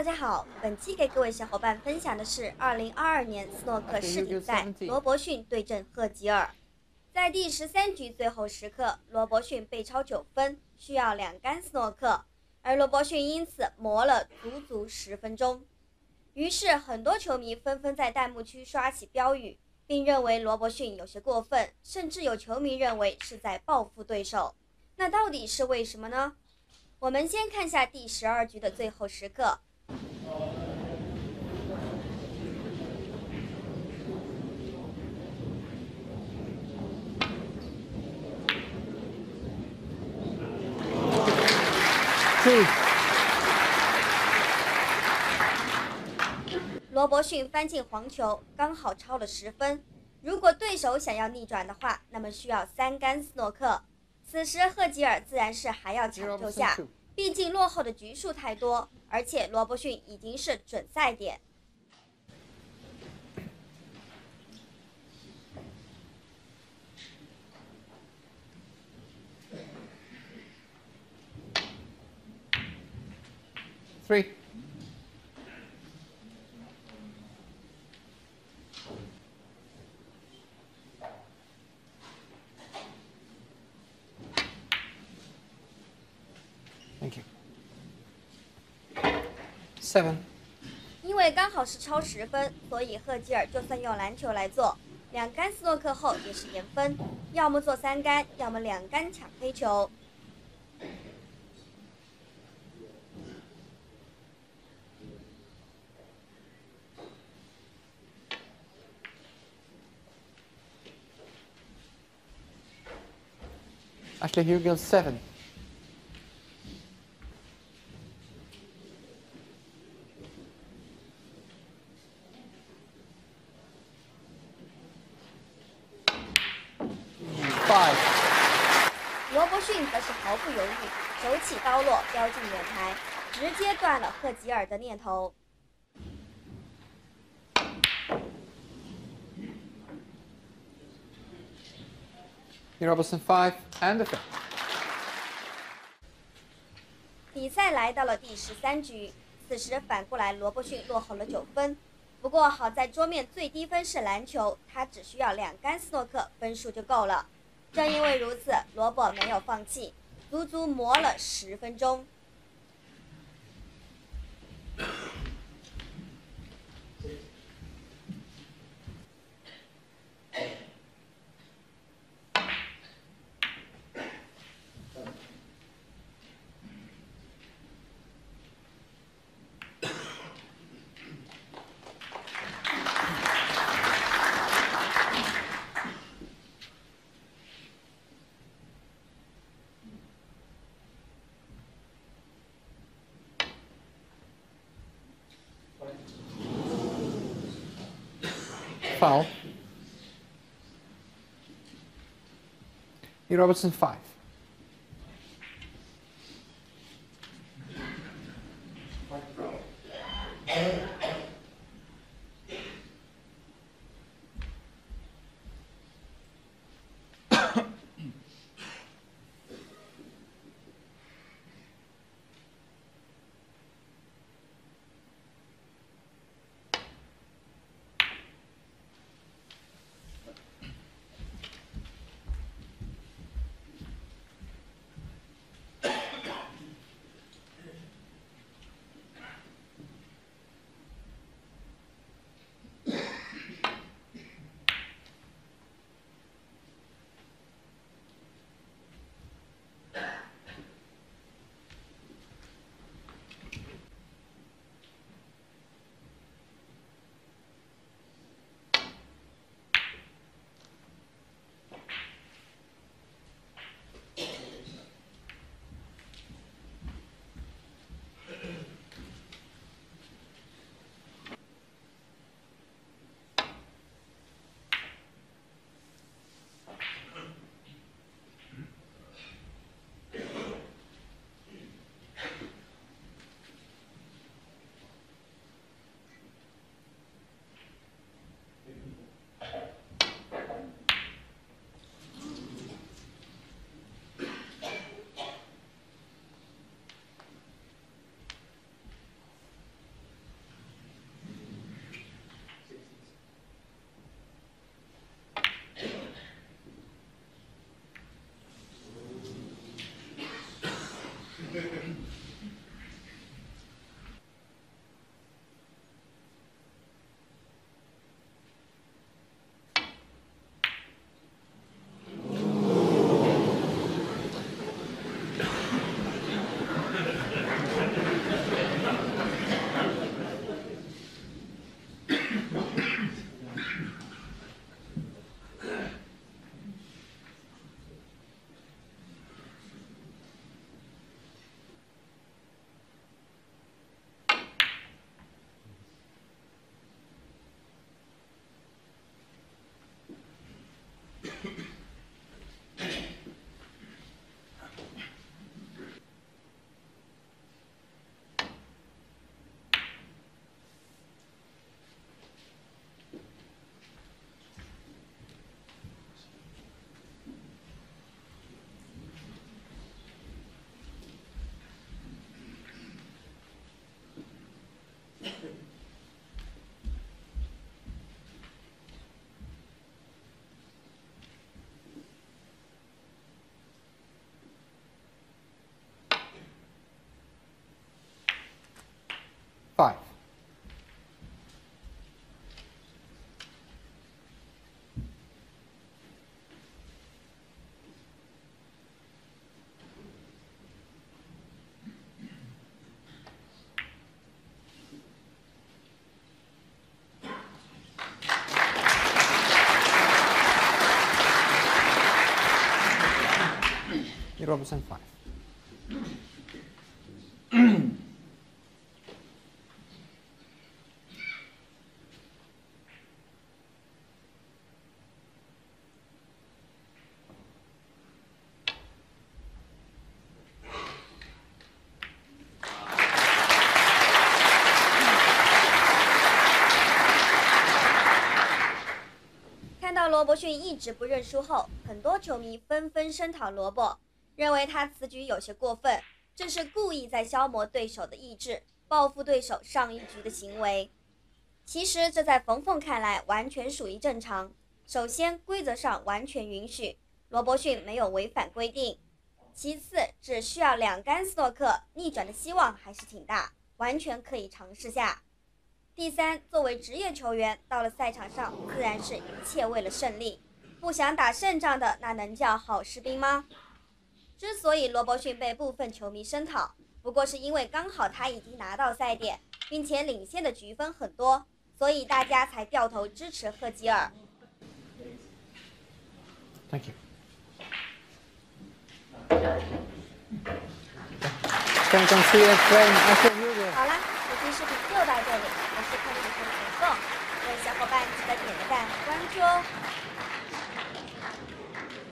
大家好，本期给各位小伙伴分享的是2022年斯诺克世锦赛罗伯逊对阵赫吉尔。在第十三局最后时刻，罗伯逊被超九分，需要两杆斯诺克，而罗伯逊因此磨了足足十分钟。于是，很多球迷纷纷在弹幕区刷起标语，并认为罗伯逊有些过分，甚至有球迷认为是在报复对手。那到底是为什么呢？我们先看下第十二局的最后时刻。罗伯逊翻进黄球，刚好超了十分。如果对手想要逆转的话，那么需要三杆斯诺克。此时赫吉尔自然是还要抢救下，毕竟落后的局数太多，而且罗伯逊已经是准赛点。Three. Thank you. Seven. 因为刚好是超十分，所以赫吉尔就算用篮球来做，两杆斯诺克后也是连分，要么做三杆，要么两杆抢黑球。Ashley Hugel, seven. Five. 逊则是毫不犹豫，手起刀落，飙进远台，直接断了赫吉尔的念头。Robertson, five, and fair. 比赛来到了第十三局，此时反过来罗伯逊落后了九分。不过好在桌面最低分是篮球，他只需要两杆斯诺克分数就够了。正因为如此，萝卜没有放弃，足足磨了十分钟。Foul. E. Robertson, five. Five. 看到罗伯逊一直不认输后，很多球迷纷纷声讨罗伯，认为他此举有些过分，这是故意在消磨对手的意志，报复对手上一局的行为。其实这在冯凤看来完全属于正常。首先，规则上完全允许，罗伯逊没有违反规定；其次，只需要两杆斯诺克，逆转的希望还是挺大，完全可以尝试下。第三，作为职业球员，到了赛场上，自然是一切为了胜利。不想打胜仗的，那能叫好士兵吗？之所以罗伯逊被部分球迷声讨，不过是因为刚好他已经拿到赛点，并且领先的局分很多，所以大家才掉头支持赫吉尔。